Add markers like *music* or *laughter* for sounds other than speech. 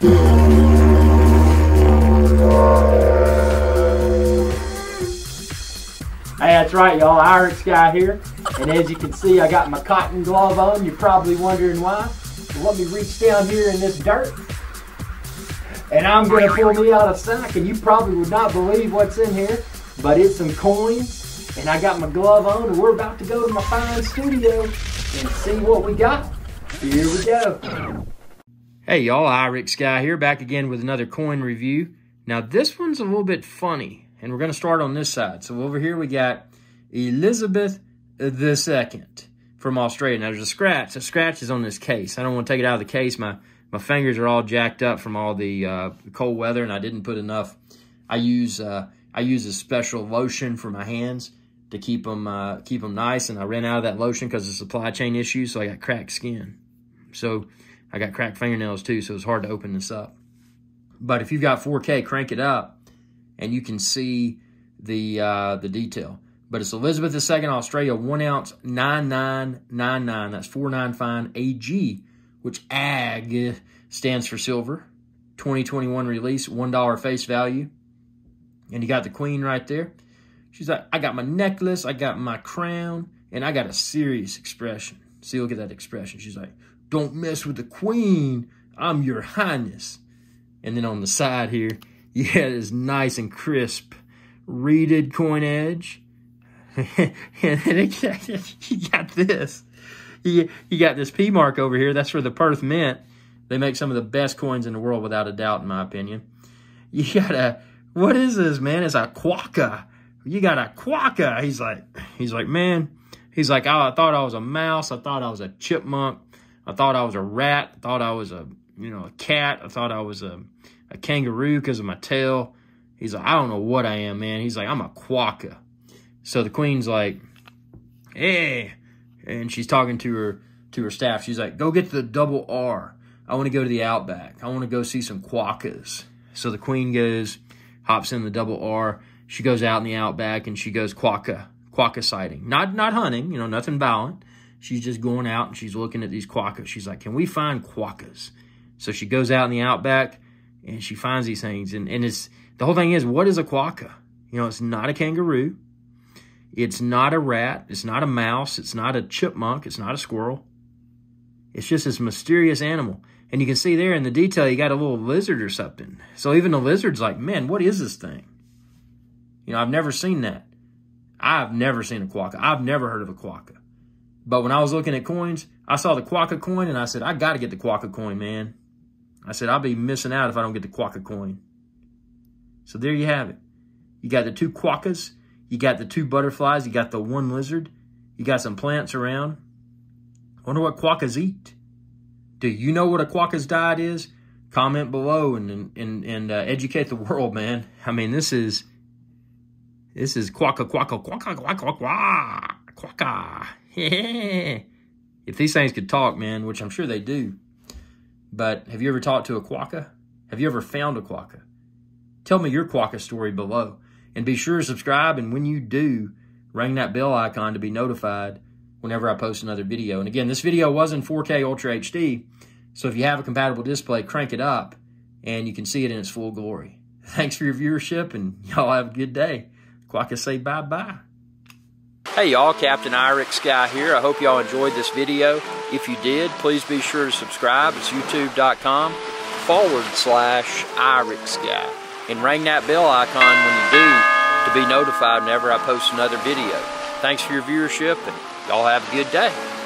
Hey, that's right, y'all. Irix guy here. And as you can see, I got my cotton glove on. You're probably wondering why. So let me reach down here in this dirt. And I'm going to pull me out a sack. And you probably would not believe what's in here. But it's some coins. And I got my glove on. And we're about to go to my fine studio and see what we got. Here we go. Hey, y'all. Irix guy here. Back again with another coin review. Now, this one's a little bit funny. And we're going to start on this side. So over here we got Elizabeth II from Australia. Now there's a scratch. A scratch is on this case. I don't want to take it out of the case. My my fingers are all jacked up from all the uh, cold weather, and I didn't put enough. I use uh, I use a special lotion for my hands to keep them uh, keep them nice, and I ran out of that lotion because of supply chain issues, so I got cracked skin. So I got cracked fingernails too, so it's hard to open this up. But if you've got 4K, crank it up and you can see the uh, the detail. But it's Elizabeth II Australia, one ounce, 9999. That's 495 AG, which AG stands for silver. 2021 release, $1 face value. And you got the queen right there. She's like, I got my necklace, I got my crown, and I got a serious expression. See, look at that expression. She's like, don't mess with the queen. I'm your highness. And then on the side here, you get this nice and crisp reeded coin edge. *laughs* and then you *laughs* got this. You, you got this P mark over here. That's for the Perth Mint. They make some of the best coins in the world, without a doubt, in my opinion. You got a, what is this, man? It's a quokka. You got a quokka. He's like, he's like, man, he's like, oh, I thought I was a mouse. I thought I was a chipmunk. I thought I was a rat. I thought I was a, you know, a cat. I thought I was a, a kangaroo because of my tail. He's like, I don't know what I am, man. He's like, I'm a quokka. So the queen's like, hey, and she's talking to her to her staff. She's like, go get the double R. I want to go to the outback. I want to go see some quokkas. So the queen goes, hops in the double R. She goes out in the outback and she goes quokka, quokka sighting. Not not hunting, you know, nothing violent. She's just going out and she's looking at these quokkas. She's like, can we find quokkas? So she goes out in the outback and she finds these things. And, and it's the whole thing is, what is a quokka? You know, it's not a kangaroo. It's not a rat. It's not a mouse. It's not a chipmunk. It's not a squirrel. It's just this mysterious animal. And you can see there in the detail, you got a little lizard or something. So even the lizard's like, man, what is this thing? You know, I've never seen that. I've never seen a quokka. I've never heard of a quokka. But when I was looking at coins, I saw the quokka coin and I said, I got to get the quokka coin, man. I said, I'll be missing out if I don't get the quokka coin. So there you have it. You got the two quokkas. You got the two butterflies. You got the one lizard. You got some plants around. Wonder what quokkas eat. Do you know what a quokka's diet is? Comment below and and and uh, educate the *laughs* world, man. I mean, this is this is quokka quokka quokka quokka quokka quokka. *laughs* if these things could talk, man, which I'm sure they do. But have you ever talked to a quokka? Have you ever found a quokka? Tell me your quokka story below. And be sure to subscribe. And when you do, ring that bell icon to be notified whenever I post another video. And again, this video was in 4K Ultra HD. So if you have a compatible display, crank it up and you can see it in its full glory. *laughs* Thanks for your viewership and *laughs* y'all have a good day. Quokka say bye-bye. Hey y'all, Captain Irix Guy here. I hope y'all enjoyed this video. If you did, please be sure to subscribe. It's youtube.com forward slash Irix Guy. And ring that bell icon when you do to be notified whenever I post another video. Thanks for your viewership and y'all have a good day.